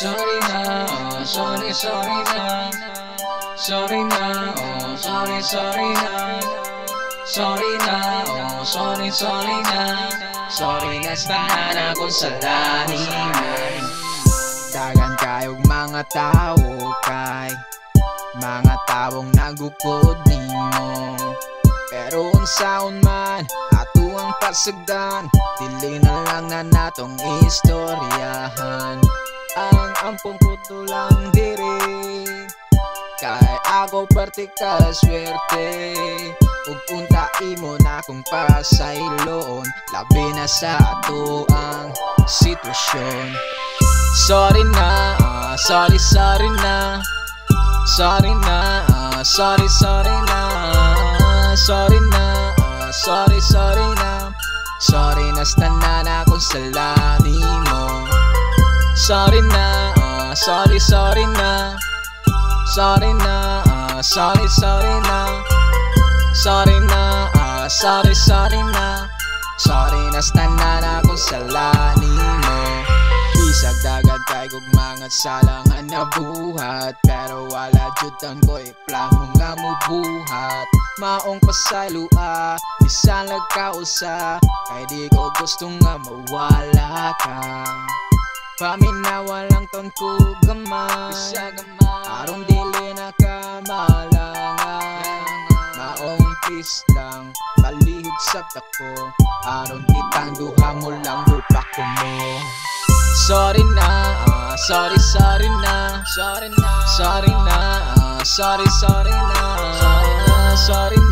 Sorry na, oh, sorry, sorry na Sorry na, oh, sorry, sorry na Sorry na, oh, sorry, sorry na Sorry na sa tahanan kung salani mo Dagan kayong mga tao kay Mga taong nagukod nimo Pero unsaon man ato ang pasagdan Dili na lang na natong istoryahan Ang ampong puto lang diri. Kay ako parte ka swerte. Ug punta imo na kung pasayloon Labi na sa ato ang sitwasyon. Sorry na, ah, sorry, sorry na. Sorry na, ah, sorry, sorry na. Sorry na, ah, sorry, sorry na. Sorry na sa tanan akong salani mo Sorry na, ah, sorry, sorry na. Sorry na, ah, sorry, sorry na. Sorry na, ah, sorry, sorry na. Sorry na sa tanan akong salani mo. Bisag dagat kay kog mga salangan na buhat. Pero wala jutan ko plano nga mo buhat. Maong pasalua, bisan nagkausa. Kay di ko gusto nga mawala ka Paminawa lang ton ko gamay Aron dili na ka malangan Maong please lang, palihog sa tako. Aron kitang duha mo lang lupa ko mo. Sorry na, ah, sorry, sorry na. Sorry na, sorry na, ah, sorry, sorry na. Sorry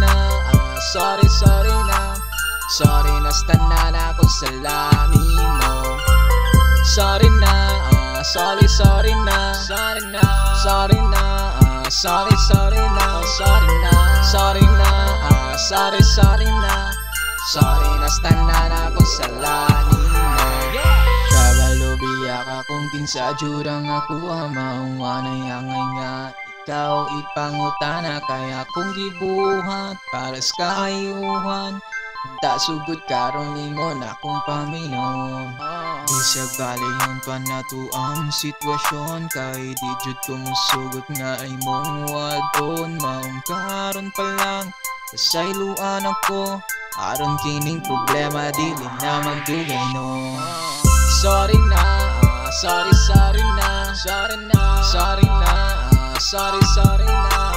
na, ah, sorry, sorry na. Sorry na sa tanan akong salami mo Sorry na, ah, sorry, sorry na. Sorry na, sorry na, ah, sorry, sorry na. Sorry na, sorry na, ah, sorry, sorry na. Sorry na sa tanan akong salami mo. Kabalubiya ka kung kinsa jurang ako Mauwanay angay nga. Ikaw ipangutana Kaya kung gibuhat para sa kaayuhan Da sugod karon nimo na kung paminon Bisag baliyon pa to ang sitwasyon. Kay di jud ko musugot nga ay mong wadon Maong karon pa lang. Pasayluan ako Aron kining problema dili na magdugay no Sorry na, ah, sorry, sorry na Sorry na, sorry na, sorry, sorry na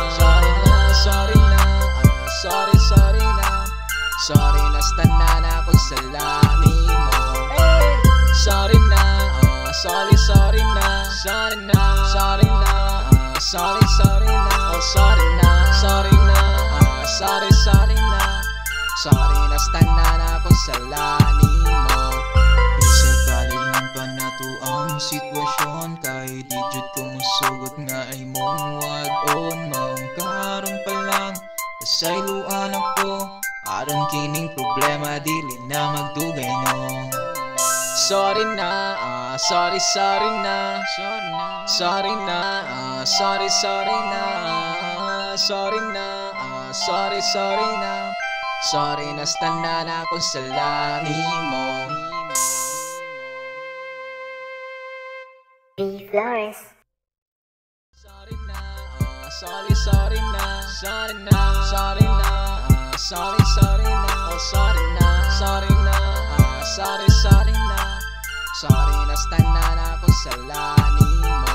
sorry na, sorry na, ah, sorry, sorry na. Sorry na sa tanan akong salani mo. Bisag balihan pa na ang sitwasyon. Kay di jud ko musugot nga ay mong wag-on Maong karon pa lang. Pasayluan ako Aron kining problema dili na magdugay no Sorry na, ah, sorry, sorry na. Sorry na, sorry na, ah, sorry, sorry na. Sorry na, ah, sorry, sorry na. Sorry na sa tanan akong salami mo. B. Flores. Sorry na, ah, sorry, sorry na. Sorry na, sorry na, ah, sorry, sorry na. Oh, sorry na, sorry na, ah, sorry, sorry na Sorry na sa tanan akong salani mo